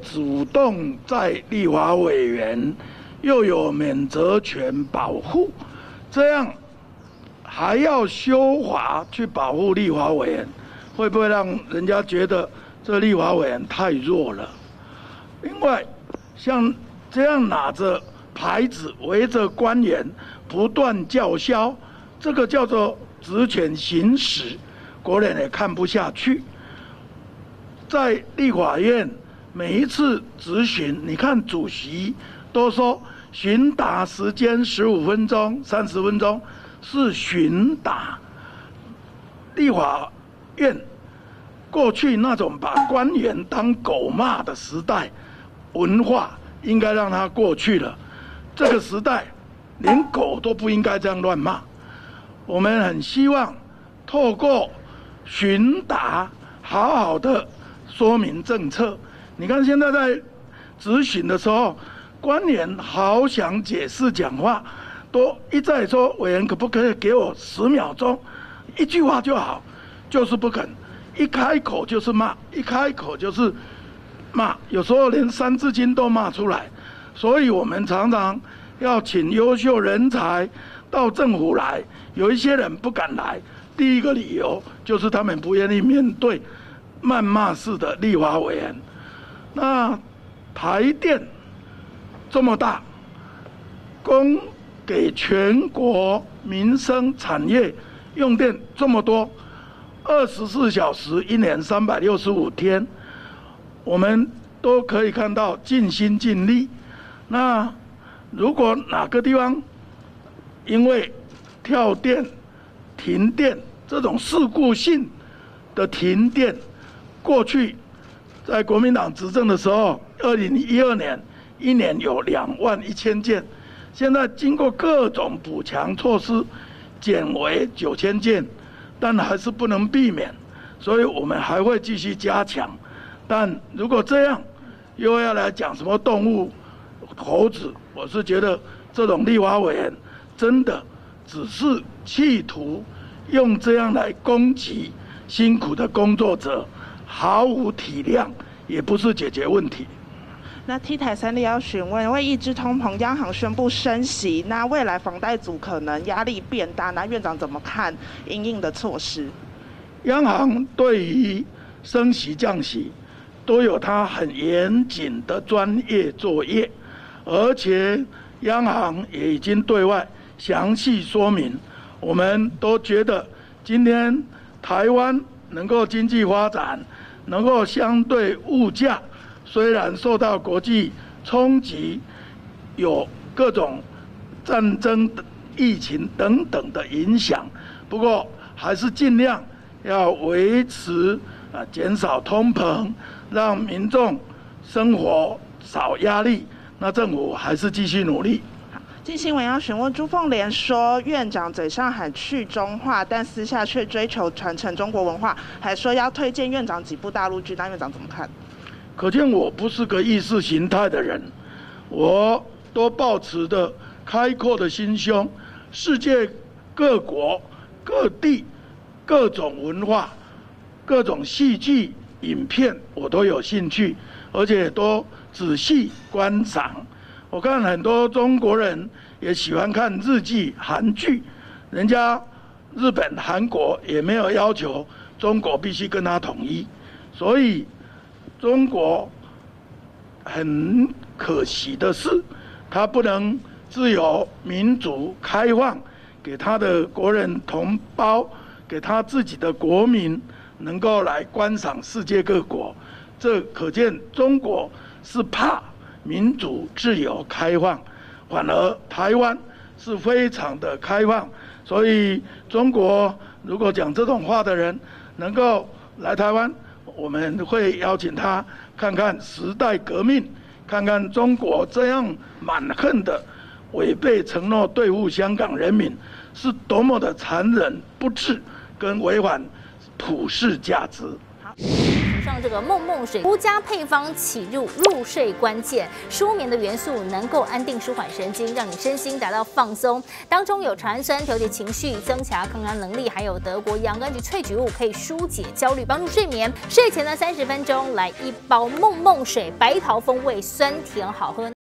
主动在立法委员，又有免责权保护，这样还要修法去保护立法委员，会不会让人家觉得这立法委员太弱了？另外，像这样拿着牌子围着官员不断叫嚣，这个叫做职权行使，国人也看不下去。在立法院每一次质询，你看主席都说询答时间十五分钟、三十分钟是询答。立法院过去那种把官员当狗骂的时代文化，应该让它过去了。这个时代连狗都不应该这样乱骂。我们很希望透过询答，好好的。说明政策，你看现在在咨询的时候，官员好想解释讲话，都一再说委员可不可以给我十秒钟，一句话就好，就是不肯，一开口就是骂，一开口就是骂，有时候连三字经都骂出来，所以我们常常要请优秀人才到政府来，有一些人不敢来，第一个理由就是他们不愿意面对。谩骂式的立法委员，那台电这么大，供给全国民生产业用电这么多，二十四小时一年三百六十五天，我们都可以看到尽心尽力。那如果哪个地方因为跳电、停电这种事故性的停电，过去在国民党执政的时候，二零一二年一年有两万一千件，现在经过各种补强措施，减为九千件，但还是不能避免，所以我们还会继续加强。但如果这样又要来讲什么动物猴子，我是觉得这种立法委员真的只是企图用这样来攻击辛苦的工作者。毫无体谅，也不是解决问题。那 T 台三立要询问，为抑制通膨，央行宣布升息，那未来房贷族可能压力变大，那院长怎么看应应的措施？央行对于升息降息都有它很严谨的专业作业，而且央行也已经对外详细说明。我们都觉得今天台湾能够经济发展。能够相对物价虽然受到国际冲击，有各种战争、疫情等等的影响，不过还是尽量要维持啊，减少通膨，让民众生活少压力。那政府还是继续努力。近新闻要询问朱凤莲说，院长嘴上喊去中化，但私下却追求传承中国文化，还说要推荐院长几部大陆剧，那院长怎么看？可见我不是个意识形态的人，我都抱持的开阔的心胸，世界各国各地各种文化、各种戏剧影片，我都有兴趣，而且都仔细观赏。我看很多中国人也喜欢看日剧、韩剧，人家日本、韩国也没有要求中国必须跟他统一，所以中国很可惜的是，他不能自由、民主、开放，给他的国人同胞，给他自己的国民能够来观赏世界各国，这可见中国是怕。民主、自由、开放，反而台湾是非常的开放。所以，中国如果讲这种话的人能够来台湾，我们会邀请他看看时代革命，看看中国这样蛮横的违背承诺对付香港人民，是多么的残忍不智跟违反普世价值。让。这个梦梦水，独家配方起入入睡关键，舒眠的元素能够安定舒缓神经，让你身心达到放松。当中有茶氨酸调节情绪、增强抗压能力，还有德国洋甘菊萃取物可以疏解焦虑、帮助睡眠。睡前的三十分钟来一包梦梦水，白桃风味，酸甜好喝。